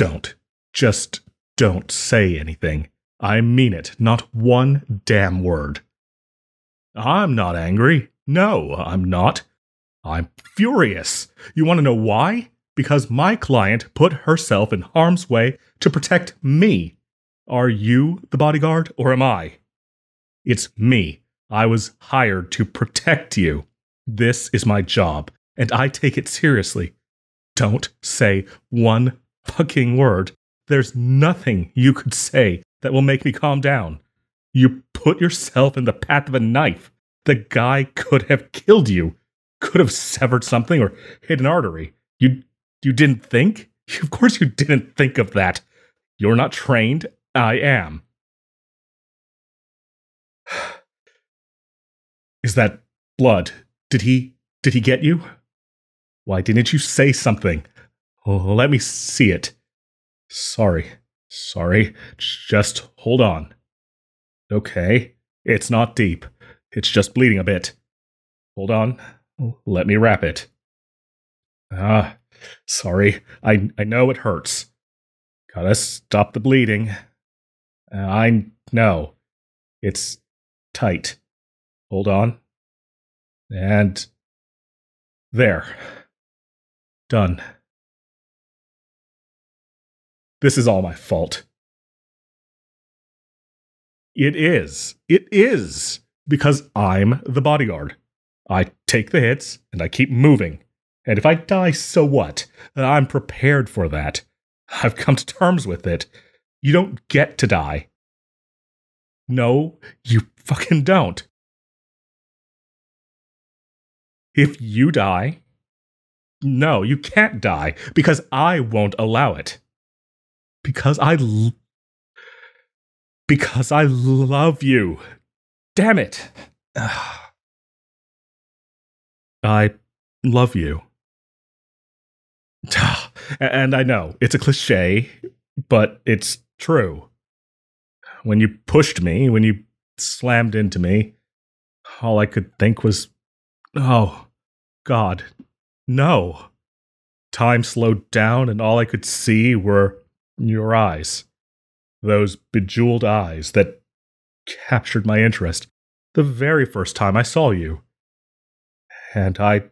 don't. Just don't say anything. I mean it. Not one damn word. I'm not angry. No, I'm not. I'm furious. You want to know why? Because my client put herself in harm's way to protect me. Are you the bodyguard or am I? It's me. I was hired to protect you. This is my job, and I take it seriously. Don't say one fucking word. There's nothing you could say that will make me calm down. You put yourself in the path of a knife. The guy could have killed you, could have severed something or hit an artery. You you didn't think? Of course you didn't think of that. You're not trained. I am. Is that blood? Did he did he get you? Why didn't you say something? Oh, let me see it. Sorry. Sorry. Just hold on. Okay. It's not deep. It's just bleeding a bit. Hold on. Let me wrap it. Ah, sorry. I I know it hurts. Gotta stop the bleeding. I know. It's tight. Hold on. And there. Done. This is all my fault. It is. It is. Because I'm the bodyguard. I take the hits and I keep moving. And if I die, so what? I'm prepared for that. I've come to terms with it. You don't get to die. No, you fucking don't. If you die, no, you can't die because I won't allow it. Because I. L- because I love you. Damn it. I love you. And I know it's a cliche, but it's true. When you pushed me, when you slammed into me, all I could think was, oh, God, no. Time slowed down, and all I could see were your eyes. Those bejeweled eyes that captured my interest the very first time I saw you. And I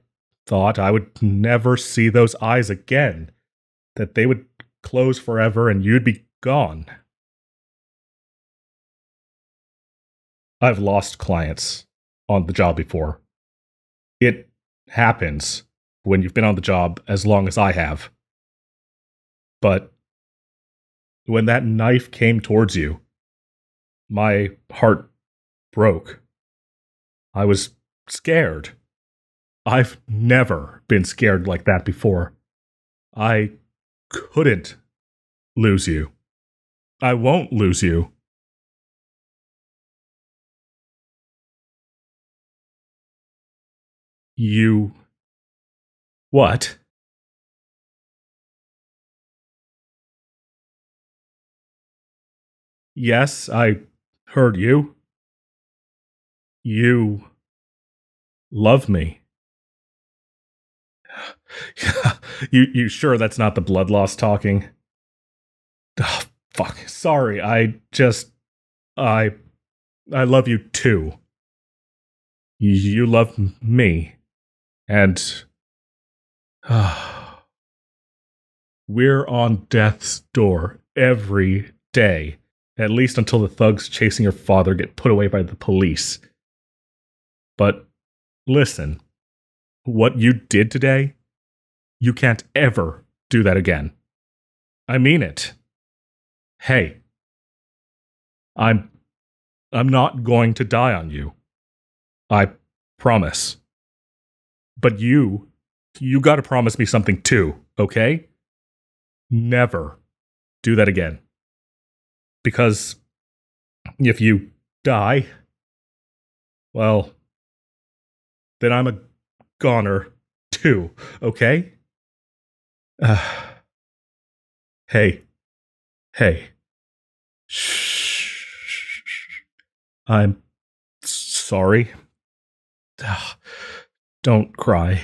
thought I would never see those eyes again, that they would close forever and you'd be gone. I've lost clients on the job before. It happens when you've been on the job as long as I have. But when that knife came towards you, my heart broke. I was scared. I've never been scared like that before. I couldn't lose you. I won't lose you. You. What? Yes, I heard you. You love me. you you sure that's not the blood loss talking? Oh, fuck. Sorry. I just I I love you too. You love me. And uh, we're on death's door every day, at least until the thugs chasing your father get put away by the police. But listen, what you did today, you can't ever do that again. I mean it. Hey, I'm I'm not going to die on you. I promise. But you, you got to promise me something too, okay? Never do that again. Because if you die, well, then I'm a goner too, okay? Uh, hey, hey. Shh. I'm sorry. Don't cry.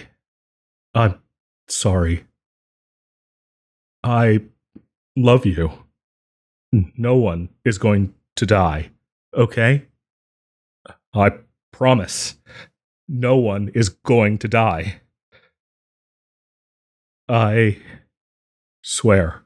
I'm sorry. I love you. No one is going to die, okay? I promise. No one is going to die. I swear.